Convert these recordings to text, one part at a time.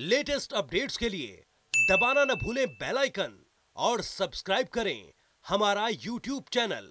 Latest updates के लिए दबाना न भूलें बेल आइकन और सब्सक्राइब करें हमारा यूट्यूब चैनल।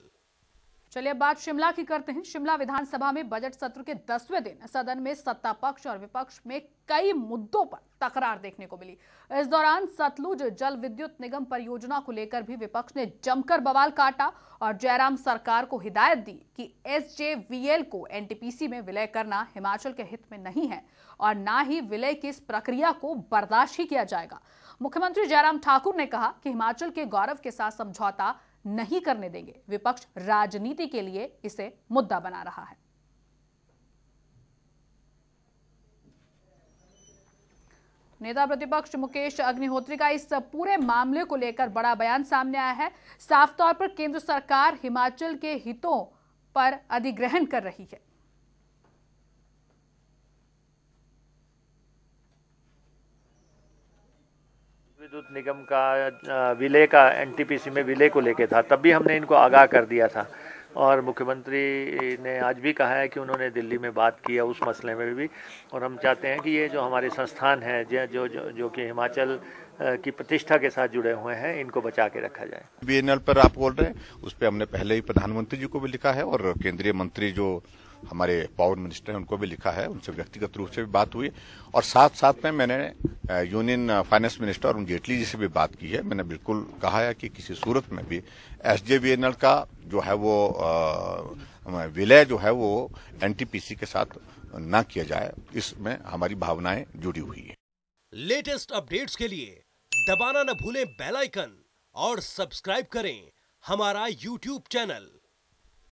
चलिए अब बात शिमला की करते हैं। शिमला विधानसभा में बजट सत्र के दसवें दिन सदन में सत्ता पक्ष और विपक्ष में कई मुद्दों पर तकरार देखने को मिली। इस दौरान सतलुज जल विद्युत निगम परियोजना को लेकर भी विपक्ष ने जमकर बवाल काटा और जयराम सरकार को हिदायत दी कि एसजेवीएल को एनटीपीसी में विलय करना हिमाचल के हित में नहीं है और ना ही विलय की इस प्रक्रिया को बर्दाश्त ही किया जाएगा। मुख्यमंत्री जयराम ठाकुर ने कहा कि हिमाचल के गौरव के साथ समझौता नहीं करने देंगे। विपक्ष राजनीति के लिए इसे मुद्दा बना रहा है। नेता प्रतिपक्ष मुकेश अग्निहोत्री का इस पूरे मामले को लेकर बड़ा बयान सामने आया है। साफ़ तौर पर केंद्र सरकार हिमाचल के हितों पर अधिग्रहण कर रही है। विद्युत निगम का विलय का, एनटीपीसी में विलय को लेके था, तब भी हमने इनको आगाह कर दिया था। और मुख्यमंत्री ने आज भी कहा है कि उन्होंने दिल्ली में बात की है उस मसले में भी। और हम चाहते हैं कि ये जो हमारे संस्थान हैं जो जो जो, कि हिमाचल की प्रतिष्ठा के साथ जुड़े हुए हैं इनको बचा के रखा जाए। बीएनएल पर आप बोल रहे हैं उस पर हमने पहले ही प्रधानमंत्री जी को भी लिखा है और केंद्रीय मंत्री जो हमारे पावर मिनिस्टर हैं, उनको भी लिखा है, उनसे व्यक्तिगत रूप से भी बात हुई। और साथ साथ में मैंने union finance minister Arun Jaitley ji से भी बात की है। मैंने बिल्कुल कहा है कि किसी सूरत में भी एसजेवीएनएल का जो है वो विलय जो है वो एनटीपीसी के साथ ना किया जाए, इसमें हमारी भावनाएँ जुड़ी हुई है। लेटेस्ट अपडेट्स के लिए दबाना न भूलें बेल आइकन और सब्सक्राइब करें हमारा यूट्यूब चैनल।